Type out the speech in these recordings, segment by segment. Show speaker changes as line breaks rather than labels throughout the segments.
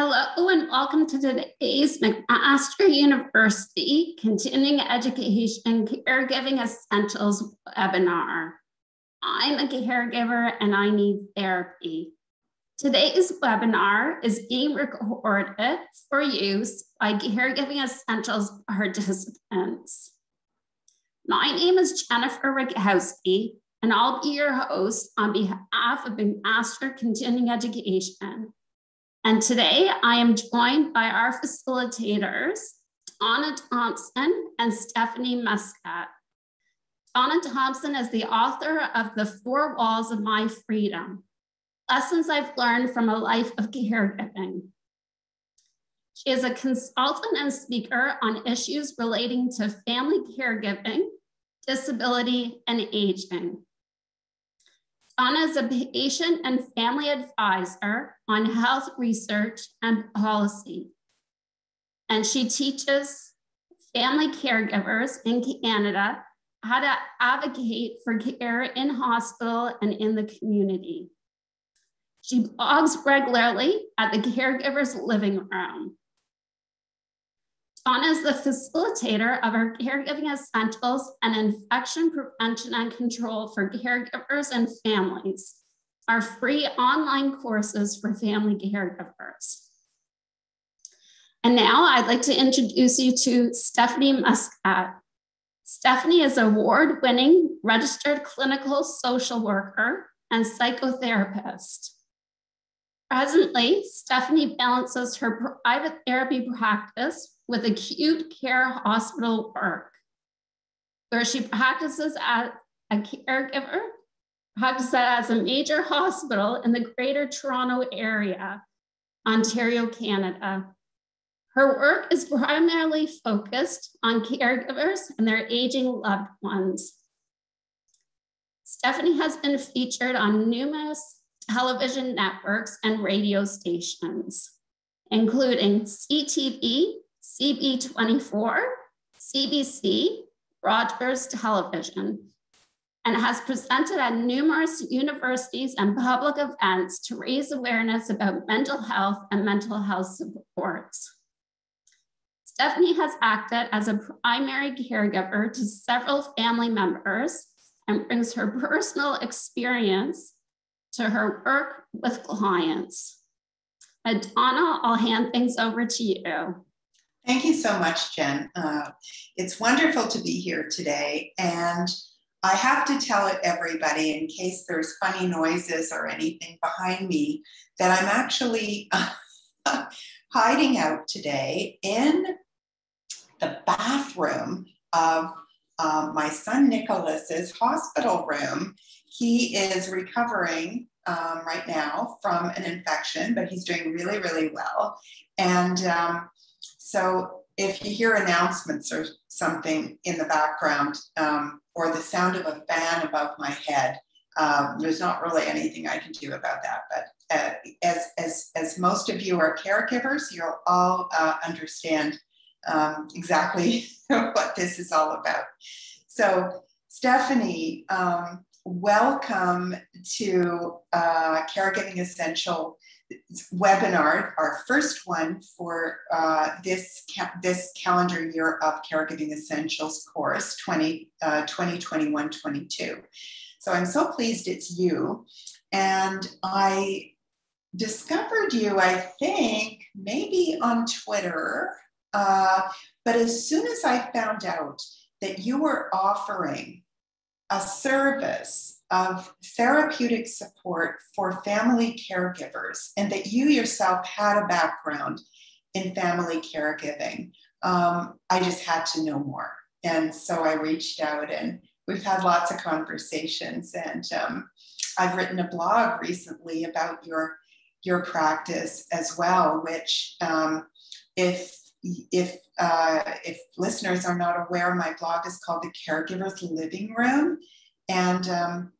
Hello and welcome to today's McMaster University Continuing Education Caregiving Essentials webinar. I'm a caregiver and I need therapy. Today's webinar is being recorded for use by Caregiving Essentials participants. My name is Jennifer Rogowski, and I'll be your host on behalf of McMaster Continuing Education. And today I am joined by our facilitators, Donna Thomson and Stephanie Muskat. Donna Thomson is the author of The Four Walls of My Freedom, Lessons I've Learned from a Life of Caregiving. She is a consultant and speaker on issues relating to family caregiving, disability, and aging. Donna is a patient and family advisor on health research and policy. And she teaches family caregivers in Canada how to advocate for care in hospital and in the community. She blogs regularly at the Caregivers Living Room. Donna is the facilitator of our Caregiving Essentials and Infection Prevention and Control for Caregivers and Families, our free online courses for family caregivers. And now I'd like to introduce you to Stephanie Muskat. Stephanie is award winning registered clinical social worker and psychotherapist. Presently, Stephanie balances her private therapy practice with acute care hospital work, where she practices as a caregiver, practices as a major hospital in the Greater Toronto Area, Ontario, Canada. Her work is primarily focused on caregivers and their aging loved ones. Stephanie has been featured on numerous television networks and radio stations, including CTV, CP24, CBC, Rogers Television, and has presented at numerous universities and public events to raise awareness about mental health and mental health supports. Stephanie has acted as a primary caregiver to several family members and brings her personal experience to her work with clients. Donna, I'll hand things over to you.
Thank you so much, Jen. Uh, it's wonderful to be here today. And I have to tell it everybody in case there's funny noises or anything behind me that I'm actually hiding out today in the bathroom of um, my son Nicholas's hospital room. He is recovering um, right now from an infection, but he's doing really, really well. And um, so if you hear announcements or something in the background um, or the sound of a fan above my head, um, there's not really anything I can do about that. But uh, as, as, as most of you are caregivers, you'll all uh, understand um, exactly what this is all about. So, Stephanie, um, welcome to uh, Caregiving Essential webinar, our first one for uh, this, ca this calendar year of Caregiving Essentials course 20, uh, 2021-22. So I'm so pleased it's you. And I discovered you, I think, maybe on Twitter. Uh, but as soon as I found out that you were offering a service of therapeutic support for family caregivers and that you yourself had a background in family caregiving, um, I just had to know more. And so I reached out and we've had lots of conversations. And um, I've written a blog recently about your, your practice as well, which um, if if uh, if listeners are not aware, my blog is called the Caregivers Living Room, and um,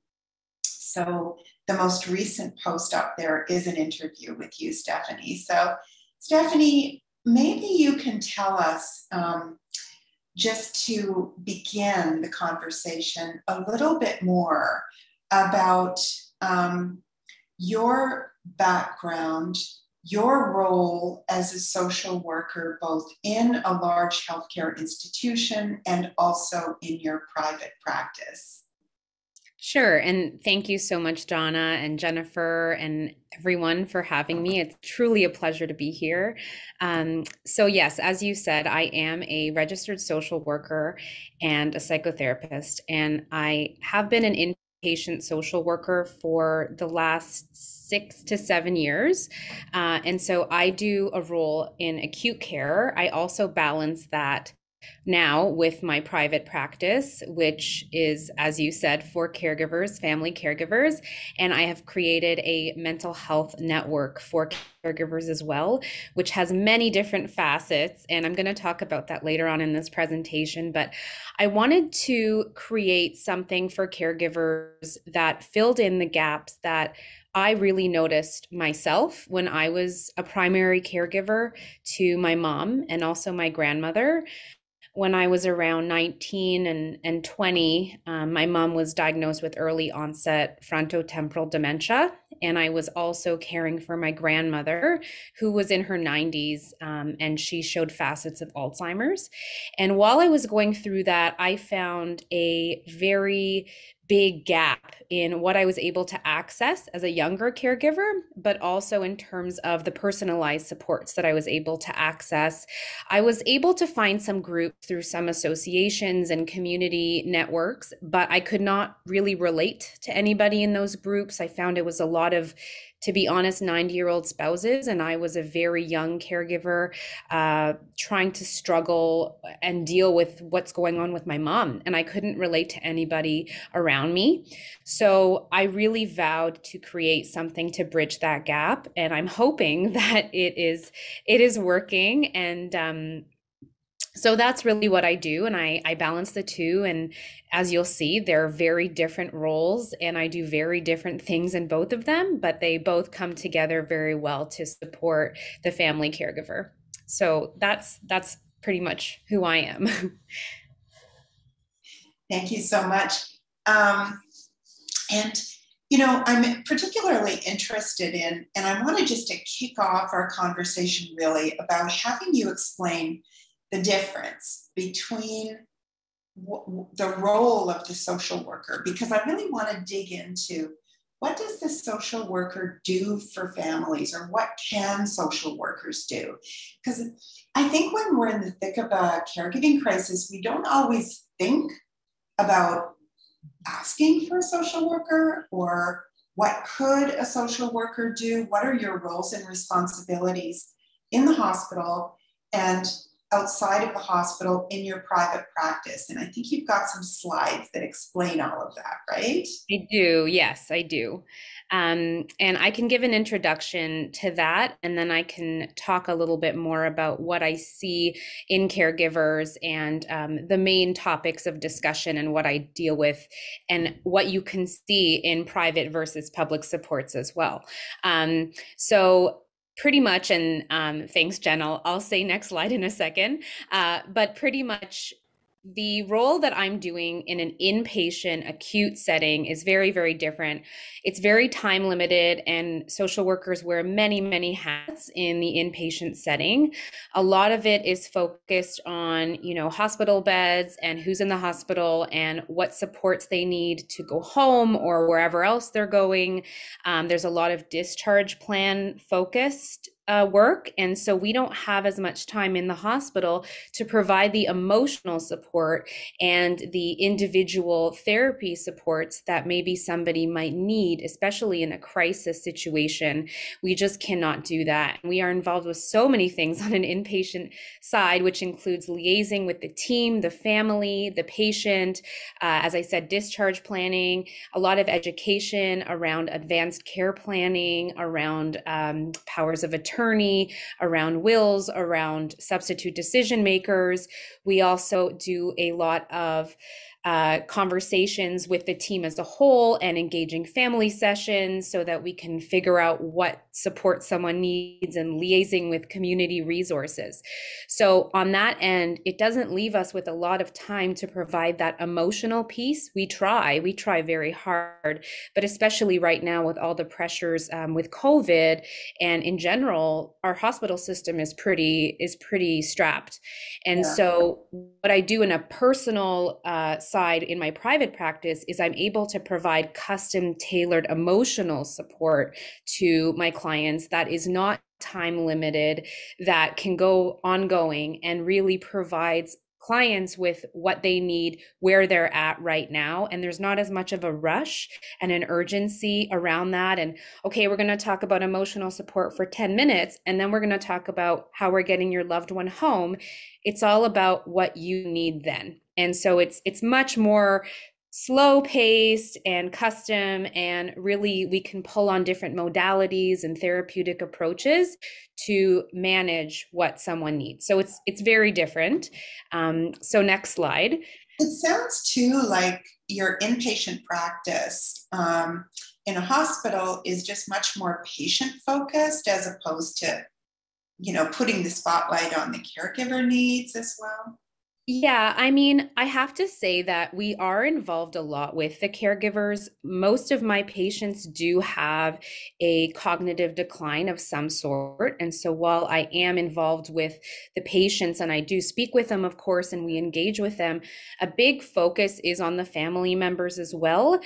so the most recent post up there is an interview with you, Stephanie. So, Stephanie, maybe you can tell us, um, just to begin the conversation, a little bit more about um, your background, your role as a social worker, both in a large healthcare institution and also in your private practice.
Sure. And thank you so much, Donna and Jennifer and everyone for having me. It's truly a pleasure to be here. Um, so, yes, as you said, I am a registered social worker and a psychotherapist, and I have been an inpatient social worker for the last six to seven years. Uh, and so I do a role in acute care. I also balance that now with my private practice, which is, as you said, for caregivers, family caregivers. And I have created a mental health network for caregivers as well, which has many different facets. And I'm going to talk about that later on in this presentation. But I wanted to create something for caregivers that filled in the gaps that I really noticed myself when I was a primary caregiver to my mom and also my grandmother when I was around 19 and, and 20, um, my mom was diagnosed with early onset frontotemporal dementia. And I was also caring for my grandmother, who was in her 90s, um, and she showed facets of Alzheimer's. And while I was going through that, I found a very big gap in what I was able to access as a younger caregiver, but also in terms of the personalized supports that I was able to access. I was able to find some groups through some associations and community networks, but I could not really relate to anybody in those groups. I found it was a lot of to be honest, 90 year old spouses. And I was a very young caregiver uh, trying to struggle and deal with what's going on with my mom. And I couldn't relate to anybody around me. So I really vowed to create something to bridge that gap. And I'm hoping that it is, it is working. And, um, so that's really what I do. And I, I balance the two. And as you'll see, they're very different roles and I do very different things in both of them, but they both come together very well to support the family caregiver. So that's that's pretty much who I am.
Thank you so much. Um, and you know, I'm particularly interested in, and I wanted just to kick off our conversation really about having you explain the difference between the role of the social worker because I really want to dig into what does the social worker do for families or what can social workers do? Because I think when we're in the thick of a caregiving crisis, we don't always think about asking for a social worker or what could a social worker do? What are your roles and responsibilities in the hospital? And outside of the hospital in your private practice. And I think you've got some slides that explain all of that, right?
I do. Yes, I do. Um, and I can give an introduction to that, and then I can talk a little bit more about what I see in caregivers and um, the main topics of discussion and what I deal with, and what you can see in private versus public supports as well. Um, so, pretty much, and um, thanks, Jen. I'll, I'll say next slide in a second. Uh, but pretty much the role that I'm doing in an inpatient acute setting is very, very different. It's very time limited, and social workers wear many, many hats in the inpatient setting. A lot of it is focused on, you know, hospital beds and who's in the hospital and what supports they need to go home or wherever else they're going. Um, there's a lot of discharge plan focused uh, work. And so we don't have as much time in the hospital to provide the emotional support and the individual therapy supports that maybe somebody might need, especially in a crisis situation. We just cannot do that. We are involved with so many things on an inpatient side, which includes liaising with the team, the family, the patient, uh, as I said, discharge planning, a lot of education around advanced care planning, around um, powers of attorney attorney, around wills, around substitute decision makers. We also do a lot of uh, conversations with the team as a whole and engaging family sessions so that we can figure out what support someone needs and liaising with community resources. So, on that end, it doesn't leave us with a lot of time to provide that emotional piece. We try, we try very hard, but especially right now with all the pressures um, with COVID and in general, our hospital system is pretty is pretty strapped. And yeah. so, what I do in a personal uh, side in my private practice is I'm able to provide custom tailored emotional support to my clients that is not time limited that can go ongoing and really provides clients with what they need where they're at right now and there's not as much of a rush and an urgency around that. And okay we're going to talk about emotional support for 10 minutes and then we're going to talk about how we're getting your loved one home. It's all about what you need then and so it's it's much more slow paced and custom and really we can pull on different modalities and therapeutic approaches to manage what someone needs. So it's it's very different. Um, so next slide.
It sounds too like your inpatient practice um, in a hospital is just much more patient focused as opposed to you know putting the spotlight on the caregiver needs as well
yeah, I mean, I have to say that we are involved a lot with the caregivers. Most of my patients do have a cognitive decline of some sort. And so while I am involved with the patients and I do speak with them, of course, and we engage with them, a big focus is on the family members as well.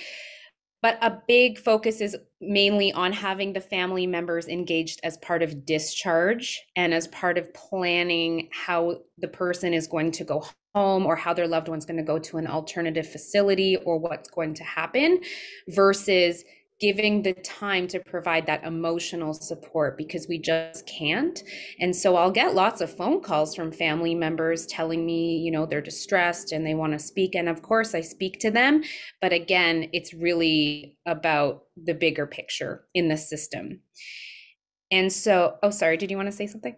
But a big focus is mainly on having the family members engaged as part of discharge and as part of planning how the person is going to go home or how their loved one's going to go to an alternative facility or what's going to happen versus giving the time to provide that emotional support because we just can't. And so I'll get lots of phone calls from family members telling me, you know, they're distressed and they want to speak. And of course, I speak to them. But again, it's really about the bigger picture in the system. And so, oh, sorry, did you want to say something?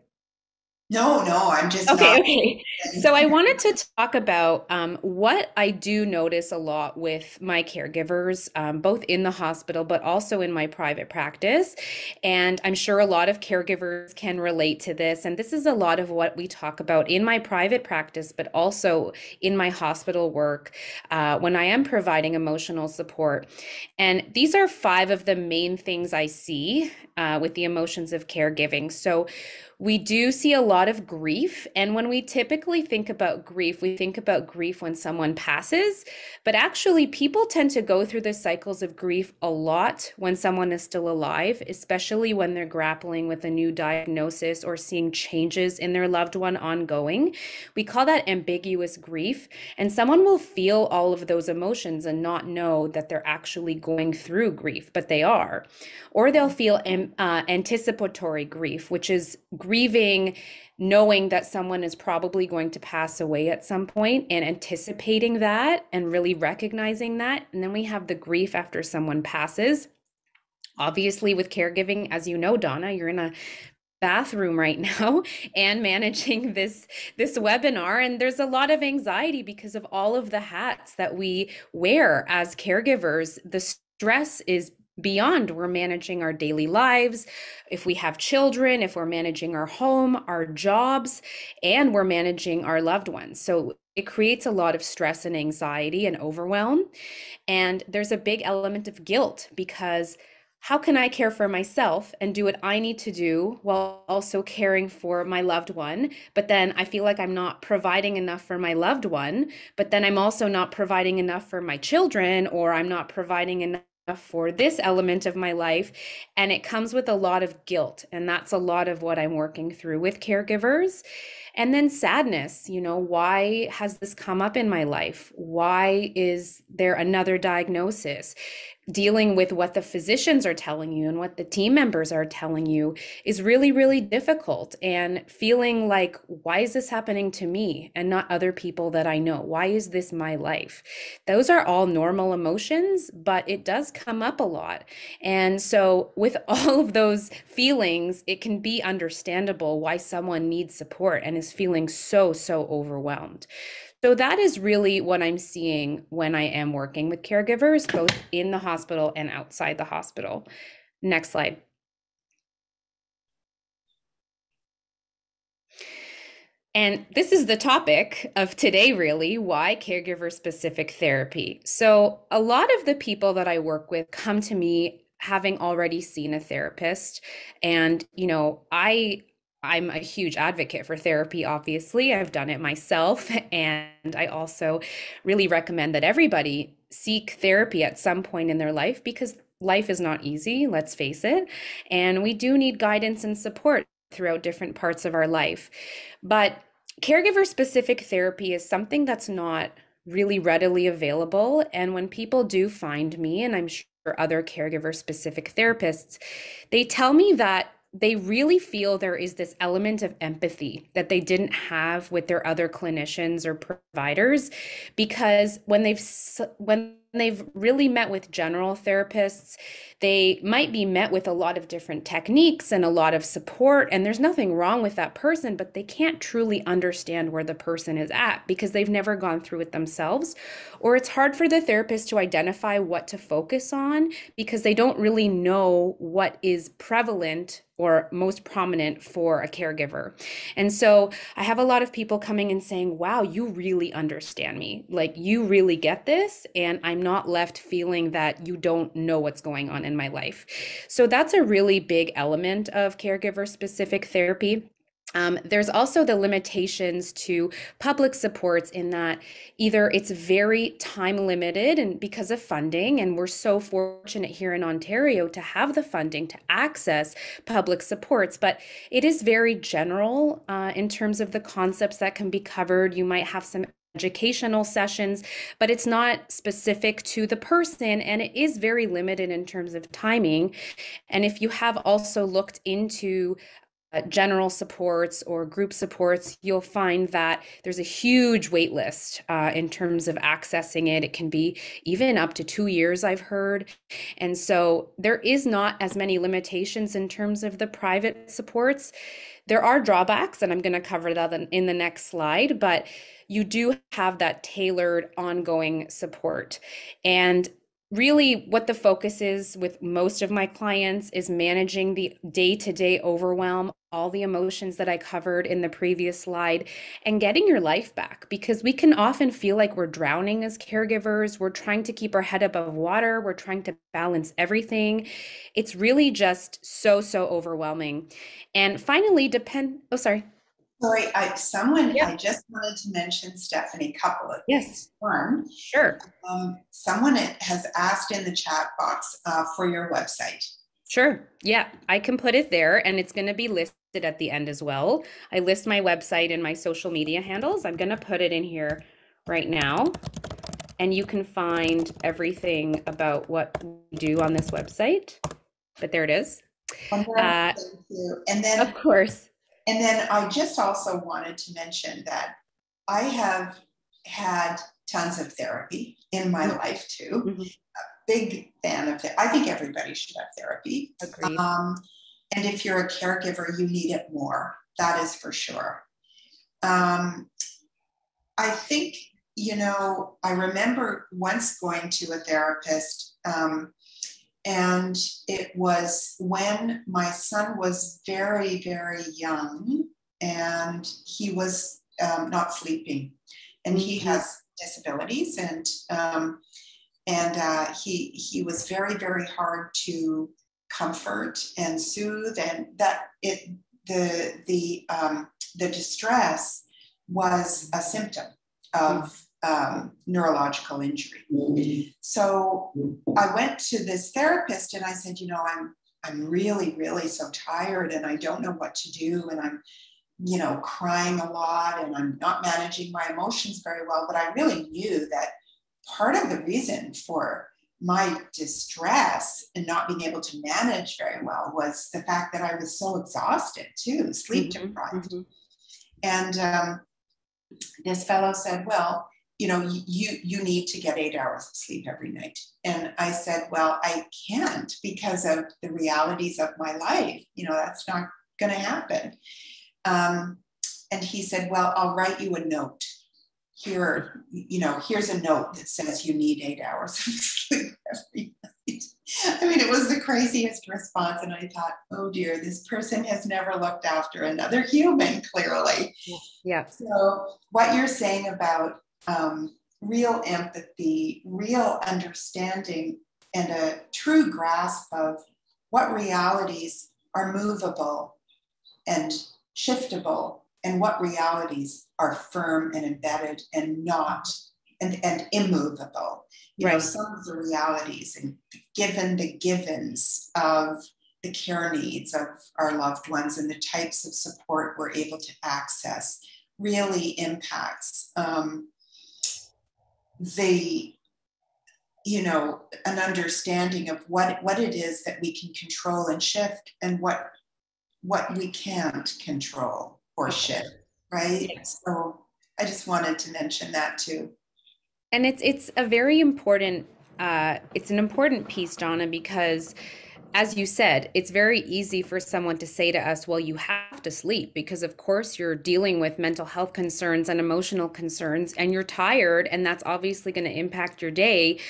No, no, I'm just
okay. Okay. So I wanted to talk about um, what I do notice a lot with my caregivers, um, both in the hospital but also in my private practice. And I'm sure a lot of caregivers can relate to this. And this is a lot of what we talk about in my private practice, but also in my hospital work uh, when I am providing emotional support. And these are five of the main things I see uh, with the emotions of caregiving. So we do see a lot of grief. And when we typically think about grief, we think about grief when someone passes. But actually, people tend to go through the cycles of grief a lot when someone is still alive, especially when they're grappling with a new diagnosis or seeing changes in their loved one ongoing. We call that ambiguous grief. And someone will feel all of those emotions and not know that they're actually going through grief, but they are. Or they'll feel uh, anticipatory grief, which is grieving knowing that someone is probably going to pass away at some point and anticipating that and really recognizing that. And then we have the grief after someone passes. Obviously, with caregiving, as you know, Donna, you're in a bathroom right now and managing this this webinar and there's a lot of anxiety because of all of the hats that we wear as caregivers the stress is beyond we're managing our daily lives if we have children if we're managing our home our jobs and we're managing our loved ones so it creates a lot of stress and anxiety and overwhelm and there's a big element of guilt because how can I care for myself and do what I need to do while also caring for my loved one? But then I feel like I'm not providing enough for my loved one, but then I'm also not providing enough for my children, or I'm not providing enough for this element of my life. And it comes with a lot of guilt. And that's a lot of what I'm working through with caregivers. And then sadness, you know, why has this come up in my life? Why is there another diagnosis? Dealing with what the physicians are telling you and what the team members are telling you is really, really difficult. And feeling like, why is this happening to me and not other people that I know? Why is this my life? Those are all normal emotions, but it does come up a lot. And so, with all of those feelings, it can be understandable why someone needs support and is feeling so, so overwhelmed. So that is really what I'm seeing when I am working with caregivers, both in the hospital and outside the hospital. Next slide. And this is the topic of today, really why caregiver specific therapy. So, a lot of the people that I work with come to me having already seen a therapist. And, you know, I I'm a huge advocate for therapy, obviously. I've done it myself. And I also really recommend that everybody seek therapy at some point in their life because life is not easy, let's face it. And we do need guidance and support throughout different parts of our life. But caregiver specific therapy is something that's not really readily available. And when people do find me, and I'm sure other caregiver specific therapists, they tell me that they really feel there is this element of empathy that they didn't have with their other clinicians or providers because when they've when they've really met with general therapists they might be met with a lot of different techniques and a lot of support and there's nothing wrong with that person but they can't truly understand where the person is at because they've never gone through it themselves or it's hard for the therapist to identify what to focus on because they don't really know what is prevalent or most prominent for a caregiver. And so I have a lot of people coming and saying, wow, you really understand me. Like, you really get this. And I'm not left feeling that you don't know what's going on in my life. So that's a really big element of caregiver specific therapy. Um, there's also the limitations to public supports in that either it's very time limited and because of funding, and we're so fortunate here in Ontario to have the funding to access public supports, but it is very general uh, in terms of the concepts that can be covered. You might have some educational sessions, but it's not specific to the person and it is very limited in terms of timing. And if you have also looked into uh, general supports or group supports, you'll find that there's a huge wait list uh, in terms of accessing it. It can be even up to two years, I've heard. And so there is not as many limitations in terms of the private supports. There are drawbacks, and I'm going to cover that in the next slide, but you do have that tailored ongoing support. And really what the focus is with most of my clients is managing the day-to-day overwhelm all the emotions that i covered in the previous slide and getting your life back because we can often feel like we're drowning as caregivers. We're trying to keep our head above water. We're trying to balance everything. It's really just so so overwhelming. And finally depend oh sorry
Sorry, I, someone, yeah. I just wanted to mention Stephanie, couple of
yes.
One,
sure.
Um, someone has asked in the chat box uh, for your website.
Sure. Yeah, I can put it there and it's going to be listed at the end as well. I list my website and my social media handles. I'm going to put it in here right now. And you can find everything about what we do on this website. But there it is.
And then, uh, and then
of course,
and then I just also wanted to mention that I have had tons of therapy in my mm-hmm. life too. Mm-hmm. A big fan of it. I think everybody should have therapy.
Agreed.
Um, and if you're a caregiver, you need it more. That is for sure. Um, I think, you know, I remember once going to a therapist um, and it was when my son was very, very young and he was um, not sleeping. And he mm-hmm. has disabilities and um, and uh, he he was very very hard to comfort and soothe and that it the the um, the distress was a symptom of um, neurological injury. So I went to this therapist and I said, you know, I'm I'm really, really so tired and I don't know what to do. And I'm, you know, crying a lot and I'm not managing my emotions very well. But I really knew that part of the reason for my distress and not being able to manage very well was the fact that I was so exhausted too, sleep mm-hmm, deprived. Mm-hmm. And um, this fellow said, Well, you know you you need to get eight hours of sleep every night and i said well i can't because of the realities of my life you know that's not going to happen um, and he said well i'll write you a note here, you know, here's a note that says you need eight hours of sleep every night. I mean, it was the craziest response. And I thought, oh dear, this person has never looked after another human, clearly.
Yeah.
So, what you're saying about um, real empathy, real understanding, and a true grasp of what realities are movable and shiftable and what realities are firm and embedded and not and, and immovable. You right. know, some of the realities and given the givens of the care needs of our loved ones and the types of support we're able to access really impacts um, the you know an understanding of what what it is that we can control and shift and what what we can't control or shift right? So i just wanted to mention that too.
And it's it's a very important uh, it's an important piece donna because as you said, it's very easy for someone to say to us, well, you have to sleep because, of course, you're dealing with mental health concerns and emotional concerns and you're tired, and that's obviously going to impact your day.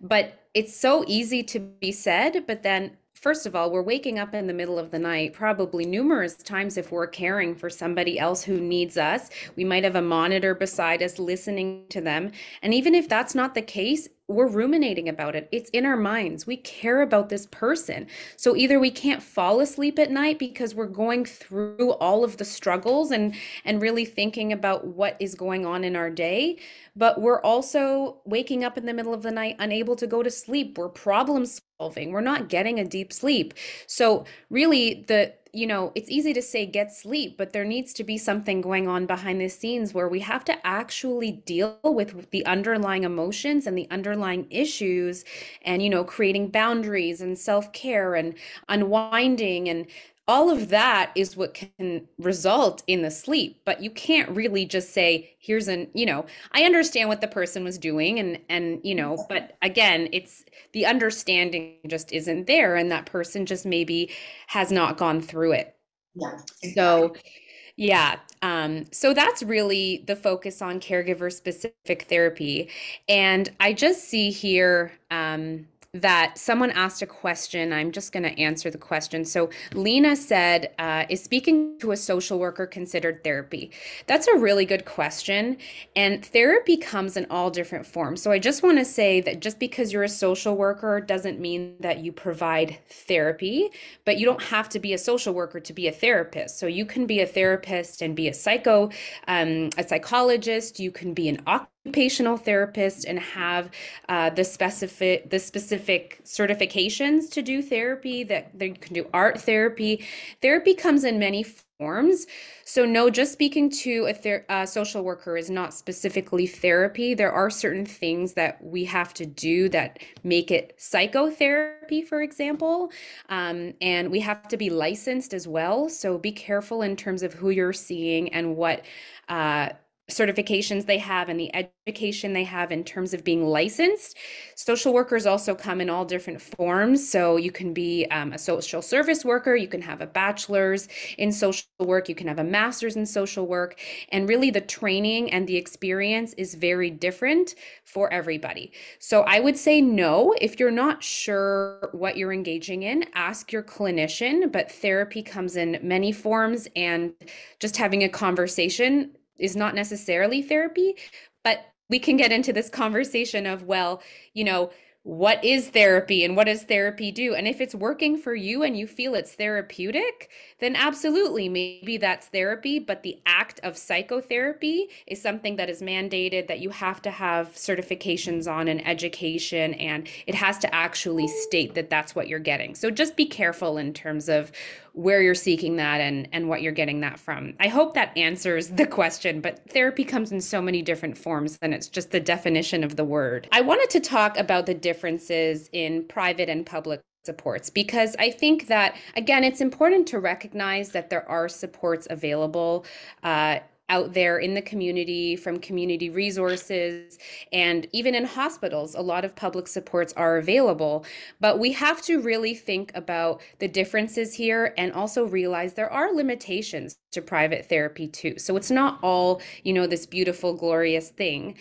But it's so easy to be said, but then first of all, we're waking up in the middle of the night, probably numerous times if we're caring for somebody else who needs us. We might have a monitor beside us listening to them. And even if that's not the case, we're ruminating about it. It's in our minds. We care about this person. So either we can't fall asleep at night because we're going through all of the struggles and and really thinking about what is going on in our day, but we're also waking up in the middle of the night unable to go to sleep. We're problem solving. We're not getting a deep sleep. So really the you know, it's easy to say get sleep, but there needs to be something going on behind the scenes where we have to actually deal with the underlying emotions and the underlying issues and, you know, creating boundaries and self care and unwinding and all of that is what can result in the sleep but you can't really just say here's an you know i understand what the person was doing and and you know but again it's the understanding just isn't there and that person just maybe has not gone through it.
Yeah
so yeah um, so that's really the focus on caregiver specific therapy. And i just see here um, that someone asked a question. I'm just going to answer the question. So, Lena said, uh, Is speaking to a social worker considered therapy? That's a really good question. And therapy comes in all different forms. So, I just want to say that just because you're a social worker doesn't mean that you provide therapy, but you don't have to be a social worker to be a therapist. So, you can be a therapist and be a psycho, um, a psychologist, you can be an occupational therapist and have uh, the specific the specific certifications to do therapy that they can do art therapy. Therapy comes in many forms. So no just speaking to a ther- uh, social worker is not specifically therapy. There are certain things that we have to do that make it psychotherapy for example um, and we have to be licensed as well. So be careful in terms of who you're seeing and what uh, certifications they have and the education they have in terms of being licensed. Social workers also come in all different forms. So you can be um, a social service worker, you can have a bachelor's in social work, you can have a master's in social work. And really, the training and the experience is very different for everybody. So I would say no. If you're not sure what you're engaging in, ask your clinician. But therapy comes in many forms, and just having a conversation is not necessarily therapy, but we can get into this conversation of, well, you know, what is therapy and what does therapy do? And if it's working for you and you feel it's therapeutic, then absolutely, maybe that's therapy. But the act of psychotherapy is something that is mandated that you have to have certifications on and education, and it has to actually state that that's what you're getting. So just be careful in terms of where you're seeking that and and what you're getting that from. I hope that answers the question, but therapy comes in so many different forms and it's just the definition of the word. I wanted to talk about the differences in private and public supports because I think that again it's important to recognize that there are supports available uh, out there in the community from community resources and even in hospitals. A lot of public supports are available, but we have to really think about the differences here and also realize there are limitations to private therapy too. So it's not all, you know, this beautiful, glorious thing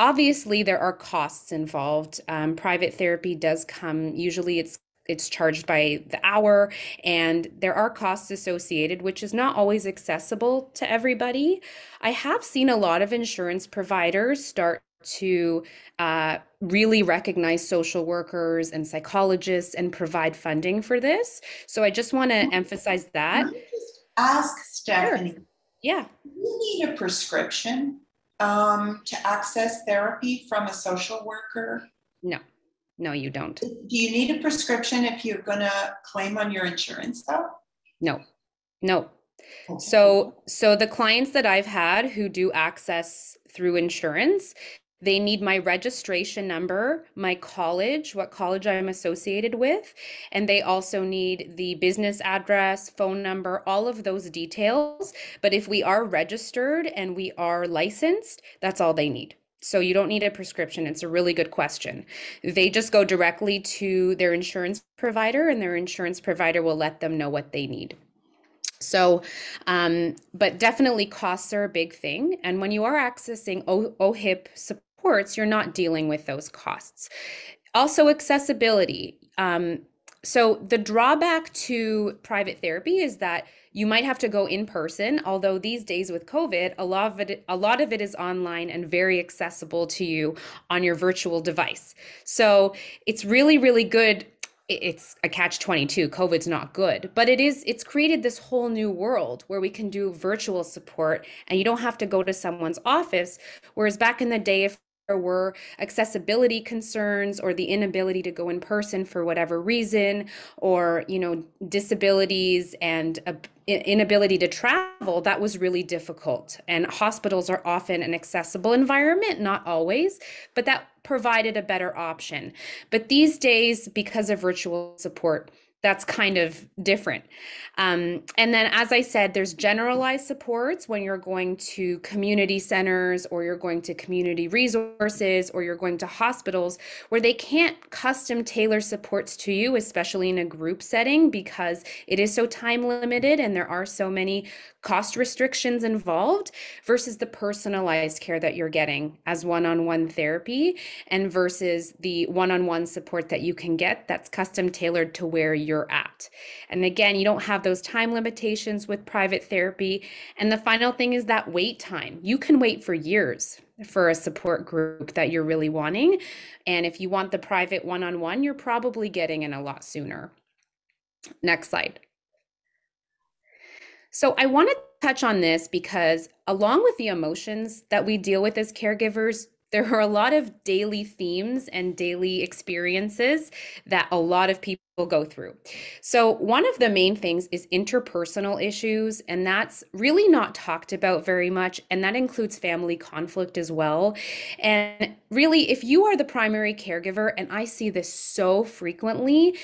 obviously there are costs involved um, private therapy does come usually it's it's charged by the hour and there are costs associated which is not always accessible to everybody. I have seen a lot of insurance providers start to uh, really recognize social workers and psychologists and provide funding for this. So i just want to emphasize that.
Ask stephanie
sure. yeah
you need a prescription um, to access therapy from a social worker?
No no, you don't. Do
you need a prescription if you're going to claim on your insurance though?
No. No. So so the clients that I've had who do access through insurance, they need my registration number, my college, what college I'm associated with, and they also need the business address, phone number, all of those details. But if we are registered and we are licensed, that's all they need. So you don't need a prescription. It's a really good question. They just go directly to their insurance provider, and their insurance provider will let them know what they need. So, um, but definitely costs are a big thing. And when you are accessing o- OHIP supports, you're not dealing with those costs. Also, accessibility. Um, so, the drawback to private therapy is that you might have to go in person, although these days with COVID, a lot of it a lot of it is online and very accessible to you on your virtual device. So, it's really really good it's a catch 22 covid's not good but it is it's created this whole new world where we can do virtual support and you don't have to go to someone's office whereas back in the day if were accessibility concerns or the inability to go in person for whatever reason or you know disabilities and inability to travel that was really difficult. And hospitals are often an accessible environment not always but that provided a better option. But these days because of virtual support that's kind of different. Um, and then, as I said, there's generalized supports when you're going to community centers or you're going to community resources or you're going to hospitals where they can't custom tailor supports to you, especially in a group setting, because it is so time limited and there are so many cost restrictions involved versus the personalized care that you're getting as one on one therapy and versus the one on one support that you can get that's custom tailored to where you're at. And again, you don't have those time limitations with private therapy. And the final thing is that wait time. You can wait for years for a support group that you're really wanting. And if you want the private one on one, you're probably getting in a lot sooner. Next slide. So I want to touch on this because, along with the emotions that we deal with as caregivers, there are a lot of daily themes and daily experiences that a lot of people go through. So, one of the main things is interpersonal issues, and that's really not talked about very much. And that includes family conflict as well. And really, if you are the primary caregiver, and I see this so frequently,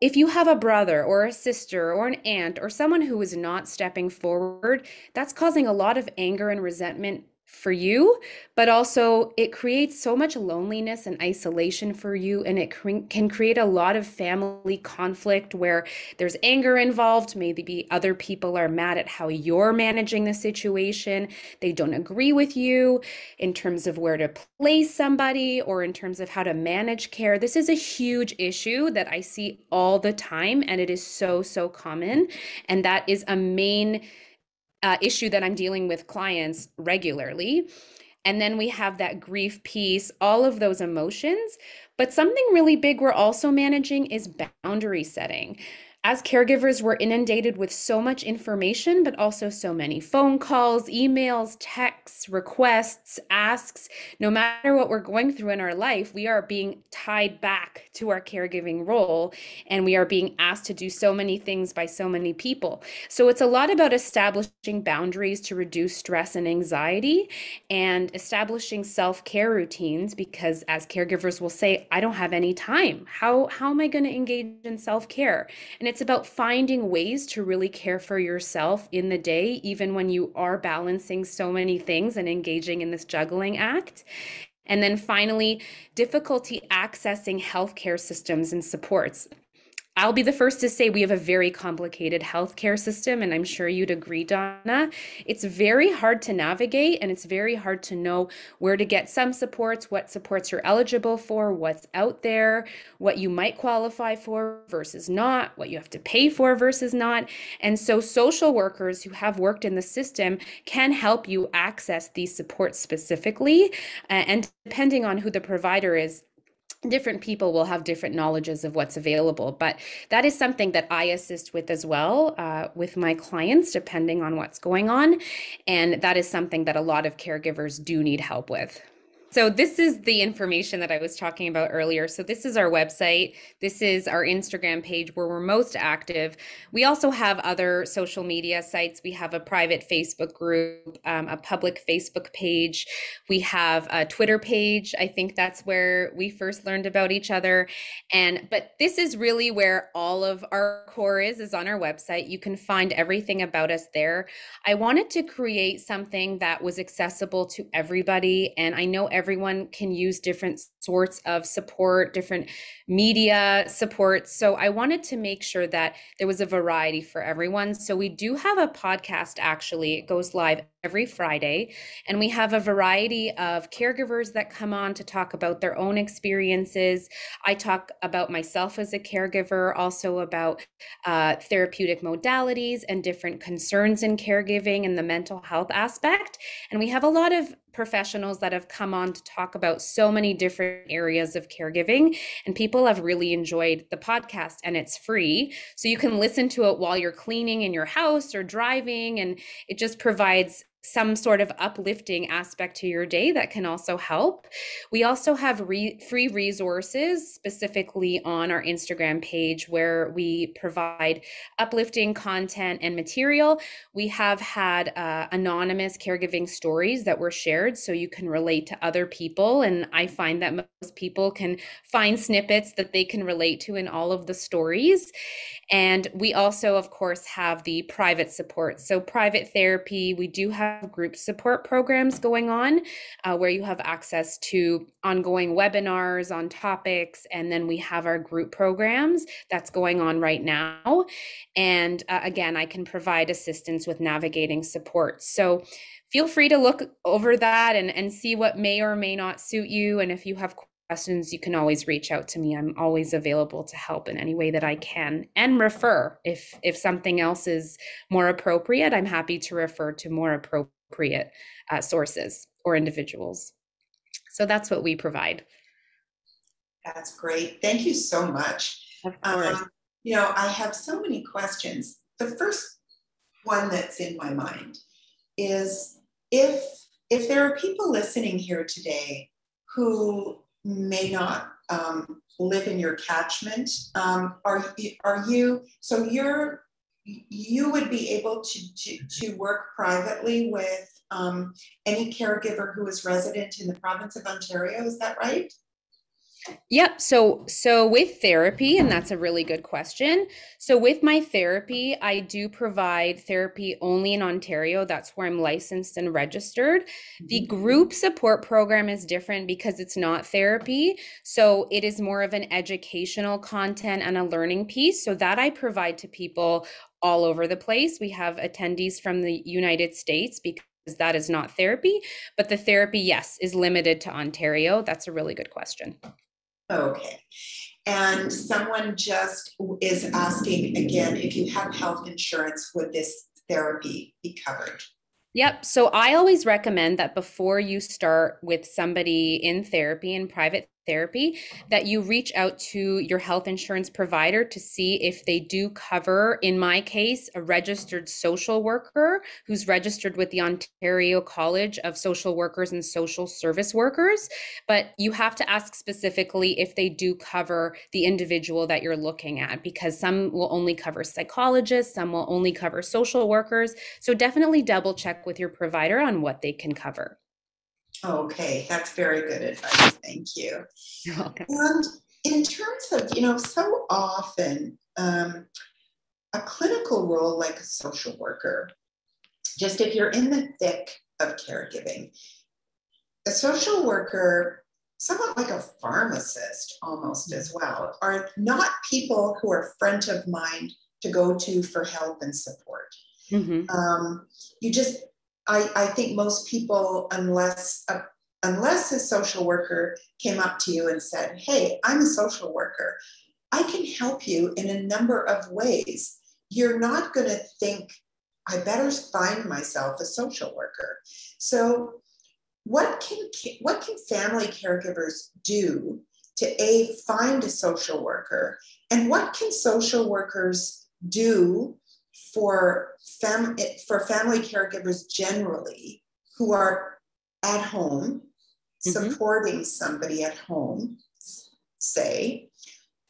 if you have a brother or a sister or an aunt or someone who is not stepping forward, that's causing a lot of anger and resentment for you, but also it creates so much loneliness and isolation for you. And it cre- can create a lot of family conflict where there's anger involved. Maybe other people are mad at how you're managing the situation. They don't agree with you in terms of where to place somebody or in terms of how to manage care. This is a huge issue that I see all the time, and it is so, so common. And that is a main uh, issue that I'm dealing with clients regularly. And then we have that grief piece, all of those emotions. But something really big we're also managing is boundary setting as caregivers, we're inundated with so much information, but also so many phone calls, emails, texts, requests, asks. No matter what we're going through in our life, we are being tied back to our caregiving role and we are being asked to do so many things by so many people. So it's a lot about establishing boundaries to reduce stress and anxiety and establishing self care routines because, as caregivers will say, I don't have any time. How, how am I going to engage in self care? And it's about finding ways to really care for yourself in the day, even when you are balancing so many things and engaging in this juggling act. And then finally, difficulty accessing healthcare systems and supports. I'll be the first to say we have a very complicated healthcare system, and I'm sure you'd agree, Donna. It's very hard to navigate, and it's very hard to know where to get some supports, what supports you're eligible for, what's out there, what you might qualify for versus not, what you have to pay for versus not. And so, social workers who have worked in the system can help you access these supports specifically. and depending on who the provider is, different people will have different knowledges of what's available but that is something that i assist with as well uh, with my clients depending on what's going on and that is something that a lot of caregivers do need help with so this is the information that I was talking about earlier. So this is our website. This is our Instagram page where we're most active. We also have other social media sites. We have a private Facebook group, um, a public Facebook page. We have a Twitter page. I think that's where we first learned about each other. And but this is really where all of our core is is on our website. You can find everything about us there. I wanted to create something that was accessible to everybody, and I know every everyone can use different sorts of support, different media support. So I wanted to make sure that there was a variety for everyone. So we do have a podcast actually, it goes live every Friday. And we have a variety of caregivers that come on to talk about their own experiences. I talk about myself as a caregiver, also about uh, therapeutic modalities and different concerns in caregiving and the mental health aspect. And we have a lot of professionals that have come on to talk about so many different areas of caregiving. And people have really enjoyed the podcast, and it's free. So you can listen to it while you're cleaning in your house or driving. And it just provides some sort of uplifting aspect to your day that can also help. We also have re- free resources specifically on our Instagram page where we provide uplifting content and material. We have had uh, anonymous caregiving stories that were shared so you can relate to other people. And I find that most people can find snippets that they can relate to in all of the stories. And we also, of course, have the private support. So, private therapy, we do have group support programs going on uh, where you have access to ongoing webinars on topics. And then we have our group programs that's going on right now. And uh, again, I can provide assistance with navigating support. So feel free to look over that and, and see what may or may not suit you. And if you have questions, you can always reach out to me. I'm always available to help in any way that I can and refer if if something else is more appropriate. I'm happy to refer to more appropriate uh, sources or individuals. So that's what we provide.
That's great. Thank you so much.
Of course.
Um, you know, I have so many questions. The first one that's in my mind is if if there are people listening here today who may not um, live in your catchment. Um, are, are you, so you're, you would be able to, to, to work privately with um, any caregiver who is resident in the province of Ontario, is that right?
Yep. So so with therapy and that's a really good question. So with my therapy, I do provide therapy only in Ontario. That's where I'm licensed and registered. The mm-hmm. group support program is different because it's not therapy. So it is more of an educational content and a learning piece. So that I provide to people all over the place. We have attendees from the United States because that is not therapy, but the therapy, yes, is limited to Ontario. That's a really good question.
Okay. And someone just is asking again if you have health insurance, would this therapy be covered?
Yep. So I always recommend that before you start with somebody in therapy in private therapy that you reach out to your health insurance provider to see if they do cover in my case a registered social worker who's registered with the Ontario College of Social Workers and Social Service Workers. But you have to ask specifically if they do cover the individual that you're looking at because some will only cover psychologists some will only cover social workers. So definitely double check with your provider on what they can cover
Okay, that's very good advice. Thank you.
You're welcome.
And in terms of, you know, so often um, a clinical role like a social worker, just if you're in the thick of caregiving, a social worker, somewhat like a pharmacist almost as well, are not people who are front of mind to go to for help and support. Mm-hmm. Um, you just, I, I think most people, unless a, unless a social worker came up to you and said, "Hey, I'm a social worker. I can help you in a number of ways." You're not going to think, "I better find myself a social worker." So, what can what can family caregivers do to a find a social worker, and what can social workers do for, fam- for family caregivers generally who are at home, mm-hmm. supporting somebody at home, say,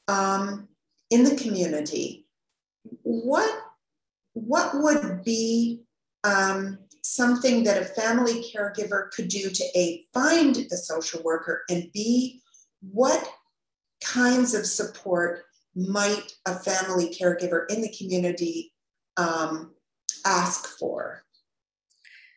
um, in the community, what, what would be um, something that a family caregiver could do to A, find a social worker, and B, what kinds of support might a family caregiver in the community um, ask for?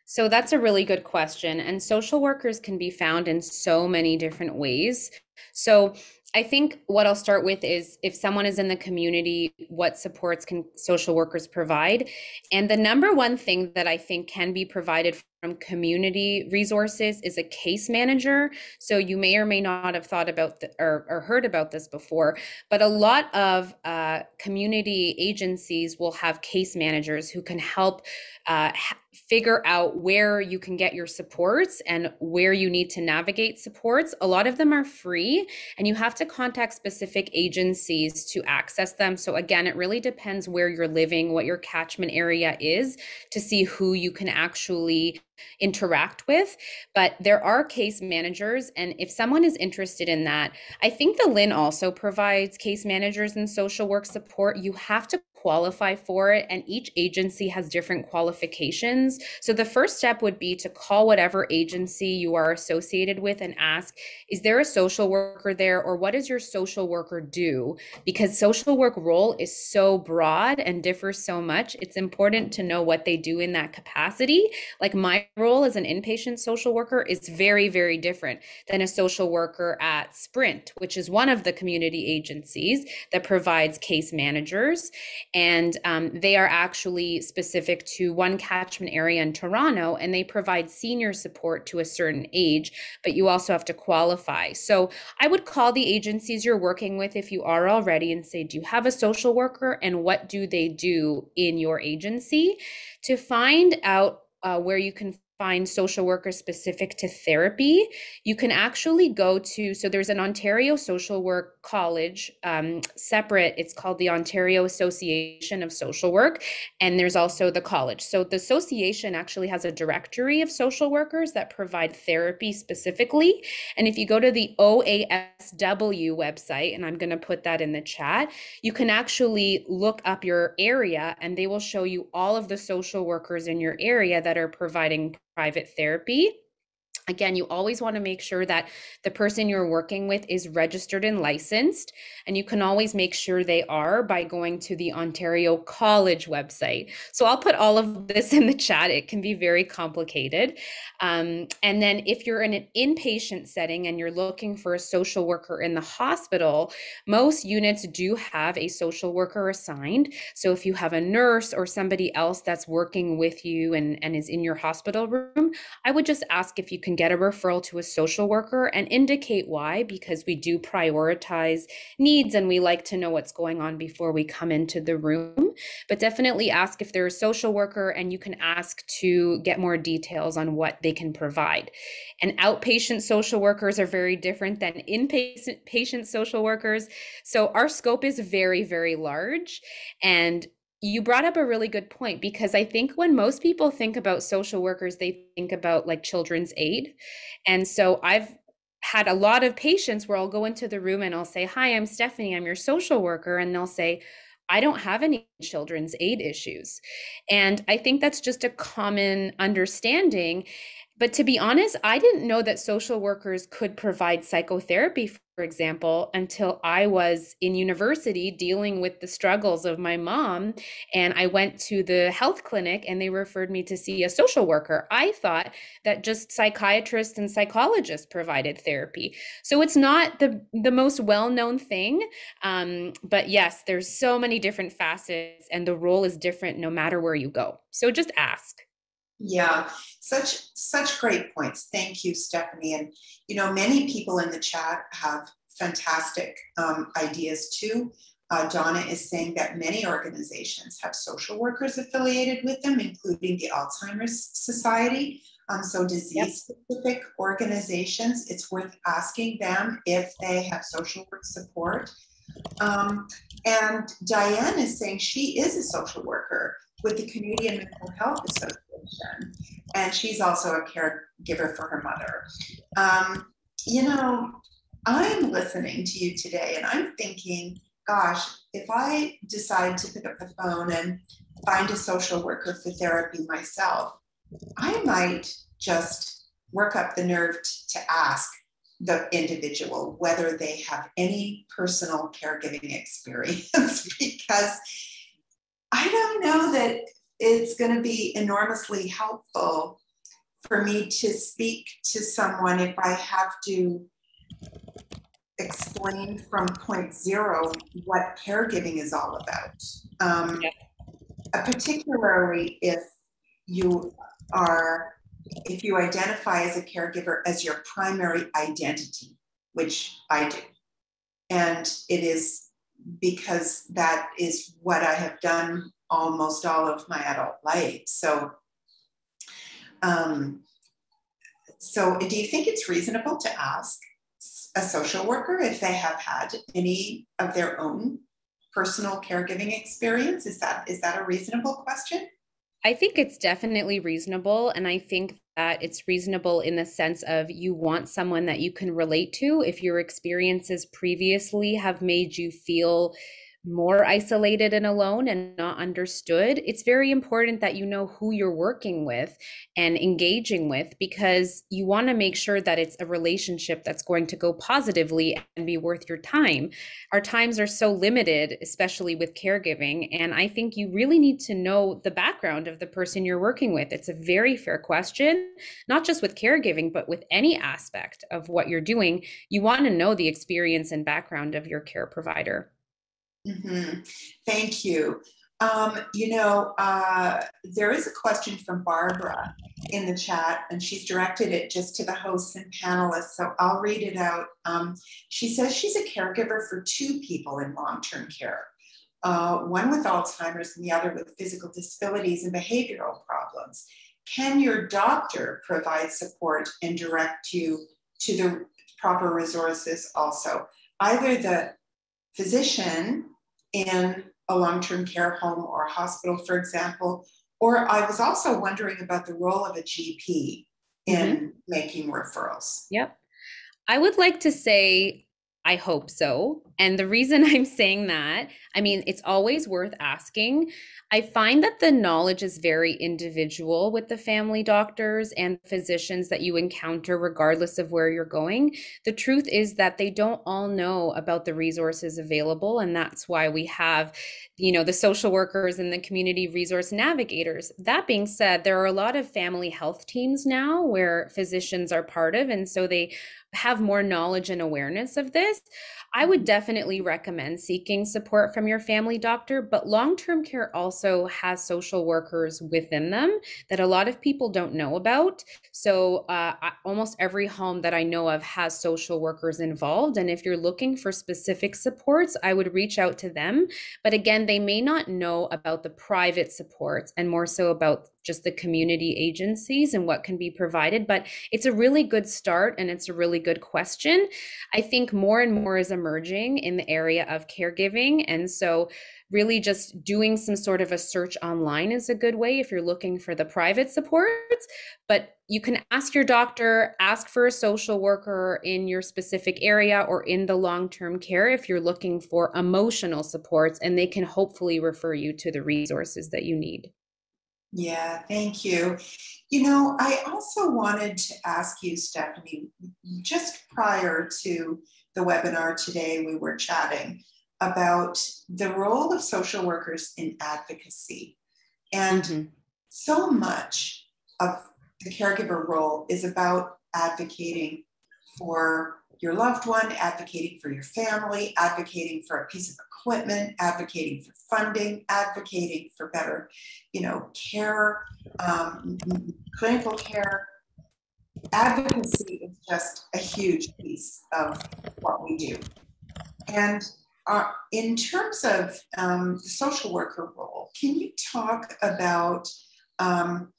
So that's a really good question. And social workers can be found in so many different ways. So I think what I'll start with is if someone is in the community, what supports can social workers provide? And the number one thing that I think can be provided from community resources is a case manager. So you may or may not have thought about the, or, or heard about this before, but a lot of uh, community agencies will have case managers who can help uh, figure out where you can get your supports and where you need to navigate supports. A lot of them are free, and you have to contact specific agencies to access them. So, again, it really depends where you're living, what your catchment area is to see who you can actually interact with. But there are case managers. And if someone is interested in that, I think the LHIN also provides case managers and social work support. You have to qualify for it and each agency has different qualifications. So the first step would be to call whatever agency you are associated with and ask is there a social worker there or what does your social worker do? Because social work role is so broad and differs so much it's important to know what they do in that capacity. Like my role as an inpatient social worker is very very different than a social worker at SPRINT which is one of the community agencies that provides case managers and um, they are actually specific to one catchment area in Toronto, and they provide senior support to a certain age, but you also have to qualify. So I would call the agencies you're working with if you are already and say, Do you have a social worker, and what do they do in your agency? To find out uh, where you can find social workers specific to therapy, you can actually go to, so there's an Ontario Social Work College um, separate, it's called the Ontario Association of Social Work, and there's also the college. So the association actually has a directory of social workers that provide therapy specifically. And if you go to the OASW website, and I'm going to put that in the chat, you can actually look up your area and they will show you all of the social workers in your area that are providing private therapy. Again, you always want to make sure that the person you're working with is registered and licensed. And you can always make sure they are by going to the Ontario College website. So I'll put all of this in the chat. It can be very complicated. Um, and then if you're in an inpatient setting and you're looking for a social worker in the hospital, most units do have a social worker assigned. So if you have a nurse or somebody else that's working with you and, and is in your hospital room, I would just ask if you can get a referral to a social worker and indicate why, because we do prioritize needs and we like to know what's going on before we come into the room. But definitely ask if they're a social worker and you can ask to get more details on what they can provide. And outpatient social workers are very different than inpatient patient social workers. So our scope is very, very large. And you brought up a really good point because I think when most people think about social workers, they think about like children's aid. And so I've had a lot of patients where I'll go into the room and I'll say, Hi, I'm Stephanie, I'm your social worker. And they'll say, I don't have any children's aid issues. And I think that's just a common understanding but to be honest, I didn't know that social workers could provide psychotherapy, for example, until I was in university dealing with the struggles of my mom. And I went to the health clinic and they referred me to see a social worker. I thought that just psychiatrists and psychologists provided therapy. So it's not the, the most well known thing. Um, but yes, there's so many different facets, and the role is different no matter where you go. So just ask.
Yeah, such such great points. Thank you, Stephanie. And you know, many people in the chat have fantastic um, ideas too. Uh, Donna is saying that many organizations have social workers affiliated with them, including the Alzheimer's Society. Um, so disease-specific yep. organizations, it's worth asking them if they have social work support. Um, and Diane is saying she is a social worker with the Canadian Mental Health Association, and she's also a caregiver for her mother. Um, you know, I'm listening to you today and I'm thinking, gosh, if I decide to pick up the phone and find a social worker for therapy myself, I might just work up the nerve to ask the individual whether they have any personal caregiving experience because I don't know that it's going to be enormously helpful for me to speak to someone if I have to explain from point zero what caregiving is all about. Um, yeah. uh, particularly if you are, if you identify as a caregiver as your primary identity, which I do. And it is because that is what I have done almost all of my adult life. So, um, so do you think it's reasonable to ask a social worker if they have had any of their own personal caregiving experience? Is that is that a reasonable question?
I think it's definitely reasonable. And I think that it's reasonable in the sense of you want someone that you can relate to. If your experiences previously have made you feel more isolated and alone and not understood, it's very important that you know who you're working with and engaging with because you want to make sure that it's a relationship that's going to go positively and be worth your time. Our times are so limited, especially with caregiving. And I think you really need to know the background of the person you're working with. It's a very fair question, not just with caregiving, but with any aspect of what you're doing. You want to know the experience and background of your care provider.
Mm-hmm. Thank you. Um, you know, uh, there is a question from Barbara in the chat, and she's directed it just to the hosts and panelists. So I'll read it out. Um, she says she's a caregiver for two people in long term care uh, one with Alzheimer's and the other with physical disabilities and behavioral problems. Can your doctor provide support and direct you to the proper resources also? Either the physician in a long term care home or a hospital, for example. Or I was also wondering about the role of a GP in mm-hmm. making referrals.
Yep. I would like to say, I hope so. And the reason I'm saying that, I mean, it's always worth asking. I find that the knowledge is very individual with the family doctors and physicians that you encounter, regardless of where you're going. The truth is that they don't all know about the resources available. And that's why we have, you know, the social workers and the community resource navigators. That being said, there are a lot of family health teams now where physicians are part of. And so they have more knowledge and awareness of this. I would definitely recommend seeking support from your family doctor, but long term care also has social workers within them that a lot of people don't know about. So, uh, almost every home that I know of has social workers involved. And if you're looking for specific supports, I would reach out to them. But again, they may not know about the private supports and more so about just the community agencies and what can be provided. But it's a really good start and it's a really good question. I think more and more is emerging in the area of caregiving. And so, really, just doing some sort of a search online is a good way if you're looking for the private supports. But you can ask your doctor, ask for a social worker in your specific area or in the long term care if you're looking for emotional supports, and they can hopefully refer you to the resources that you need.
Yeah, thank you. You know, I also wanted to ask you, Stephanie, just prior to the webinar today, we were chatting about the role of social workers in advocacy. And mm-hmm. so much of the caregiver role is about advocating for your loved one, advocating for your family, advocating for a piece of equipment, advocating for funding, advocating for better, you know, care, um, clinical care. Advocacy is just a huge piece of what we do. And uh, in terms of um, the social worker role, can you talk about um,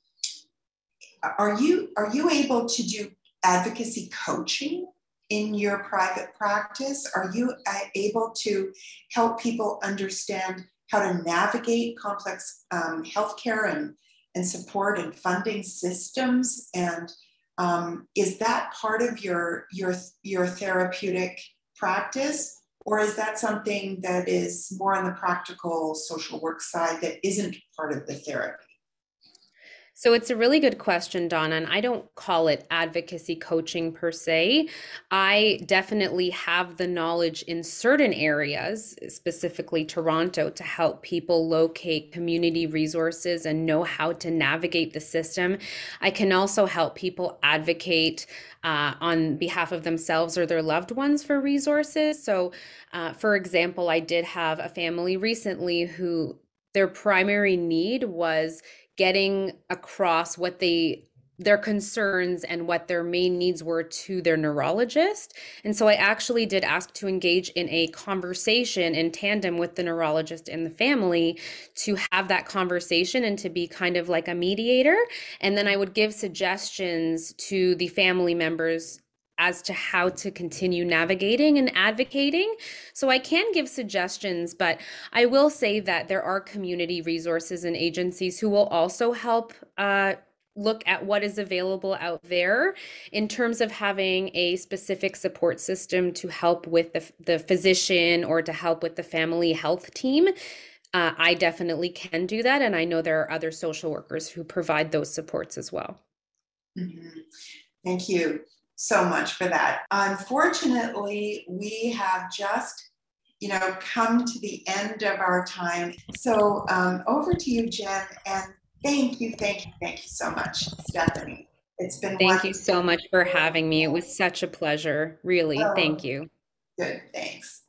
are you are you able to do advocacy coaching in your private practice? Are you uh, able to help people understand how to navigate complex um, healthcare and, and support and funding systems? And um, is that part of your, your, your therapeutic practice? Or is that something that is more on the practical social work side that isn't part of the therapy?
So it's a really good question, Donna, and I don't call it advocacy coaching per se. I definitely have the knowledge in certain areas, specifically Toronto, to help people locate community resources and know how to navigate the system. I can also help people advocate uh, on behalf of themselves or their loved ones for resources. So, uh, for example, I did have a family recently who their primary need was getting across what they their concerns and what their main needs were to their neurologist. And so I actually did ask to engage in a conversation in tandem with the neurologist and the family to have that conversation and to be kind of like a mediator. And then I would give suggestions to the family members as to how to continue navigating and advocating. So I can give suggestions, but I will say that there are community resources and agencies who will also help uh, look at what is available out there in terms of having a specific support system to help with the, the physician or to help with the family health team. Uh, I definitely can do that. And I know there are other social workers who provide those supports as well.
Mm-hmm. Thank you so much for that. Unfortunately, we have just, you know, come to the end of our time. So um, over to you, Jen, and thank you, thank you, thank you so much, Stephanie. It's been
thank wonderful. you so much for having me. It was such a pleasure, really. Oh, thank you.
Good, thanks.